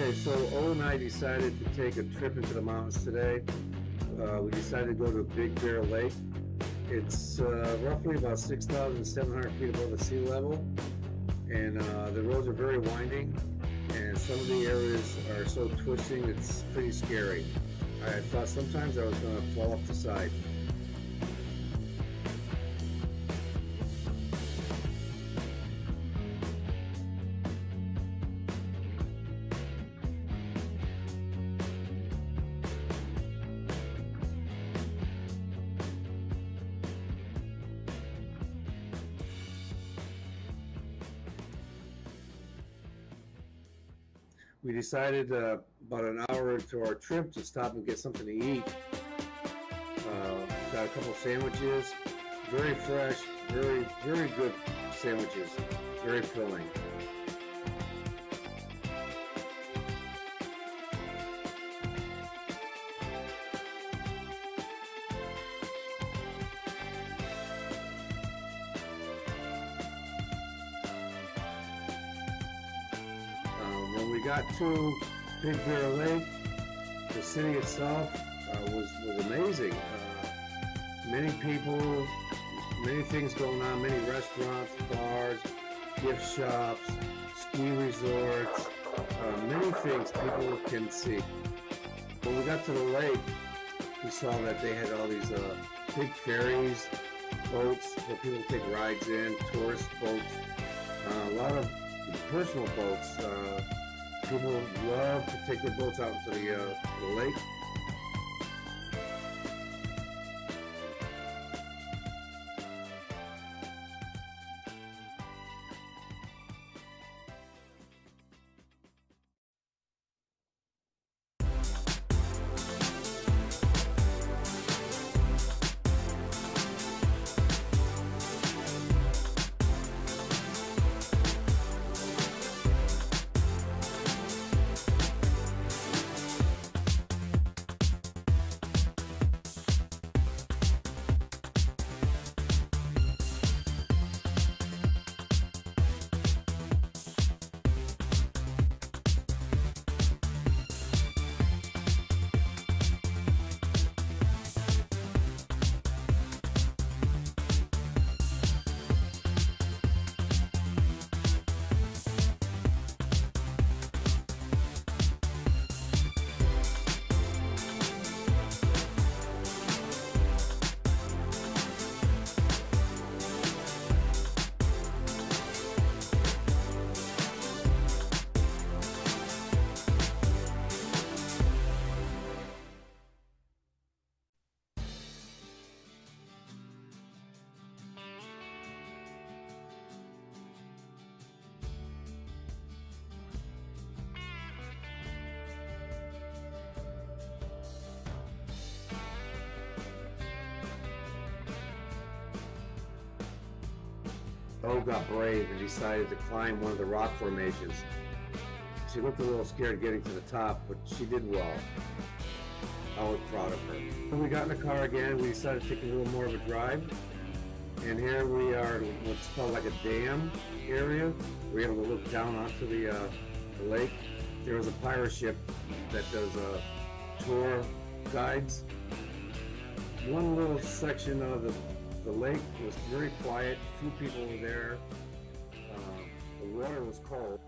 Okay, so O and I decided to take a trip into the mountains today. Uh, we decided to go to Big Bear Lake. It's uh, roughly about 6,700 feet above the sea level, and uh, the roads are very winding, and some of the areas are so twisting it's pretty scary. I thought sometimes I was going to fall off the side. We decided uh, about an hour into our trip to stop and get something to eat. Uh, got a couple sandwiches, very fresh, very very good sandwiches, very filling. We got to Big Bear Lake, the city itself uh, was was amazing. Uh, many people, many things going on, many restaurants, bars, gift shops, ski resorts, uh, many things people can see. When we got to the lake, we saw that they had all these uh, big ferries, boats that people take rides in, tourist boats, uh, a lot of personal boats. People love to take their boats out into the, uh, the lake. O got brave and decided to climb one of the rock formations. She looked a little scared getting to the top, but she did well. I was proud of her. When we got in the car again, we decided to take a little more of a drive. And here we are what's called like a dam area. We're able to look down onto the, uh, the lake. There was a pirate ship that does uh, tour guides. One little section of the the lake was very quiet. Few people were there. Uh, the water was cold.